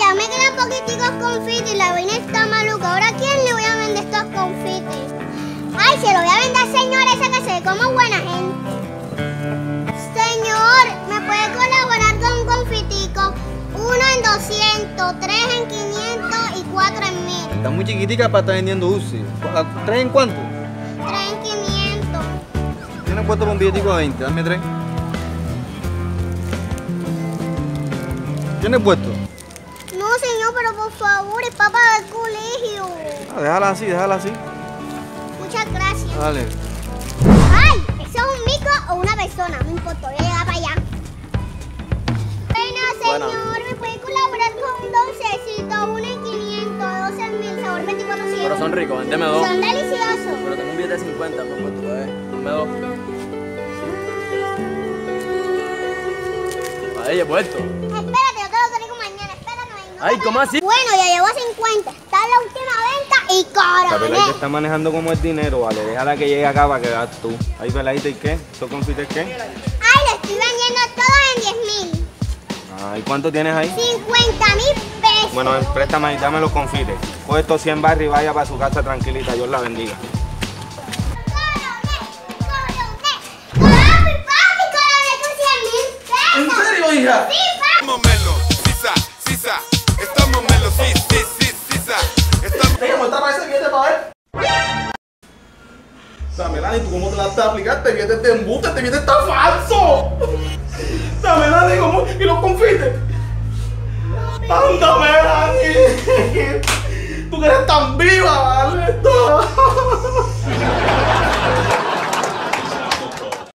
ya me quedan poquiticos confites y la vaina está maluca. Ahora, ¿a quién le voy a vender estos confites? Ay, se lo voy a vender al señor ese que se ve como buena gente. Señor, ¿me puede colaborar con un confitico? Uno en 200, tres en 500 y cuatro en 1000. Está muy chiquitica para estar vendiendo UCI. ¿Tres en cuánto? Tres en 500. Tienes puesto con un billetico de 20, dame tres. ¿Tienes puesto? Pero por favor, es para pagar el colegio. Ah, déjala así, déjala así. Muchas gracias. Dale. ¡Ay! ¿Eso es un mico o una persona? No importa, voy a llegar para allá. Bueno, Buena. señor, ¿me puede colaborar con un dulcecito? Uno en 500, dos en 1000, sabor 24 Pero son ricos, vendeme dos. Son deliciosos. Pero tengo un billete de 50, pues, pues tú ves. Dame dos. Ahí he puesto. Ay, ¿cómo así? Bueno, ya llevo 50. Está en la última venta y La peladita coroné. está manejando como el dinero, vale. Déjala que llegue acá para que veas tú. Ahí peladita, ¿y qué? ¿Esos confites qué? Ay, le estoy vendiendo todos en 10 mil. Ah, ¿y cuánto tienes ahí? 50 mil pesos. Bueno, préstame ahí, dame los confites. Coge estos 100 barras y vaya para su casa tranquilita. Dios la bendiga. ¡Coroné! ¡Papi, papi! ¡Coroné con 100 mil pesos! serio, hija? ¡Sí, sea, Melanie, ¿tú cómo te la estás aplicando? Este billete es de embuste, este billete está falso. O sea, Melanie, ¿cómo? ¿Y los confites? ¡Anda, Melanie! Tú que eres tan viva, ¿vale?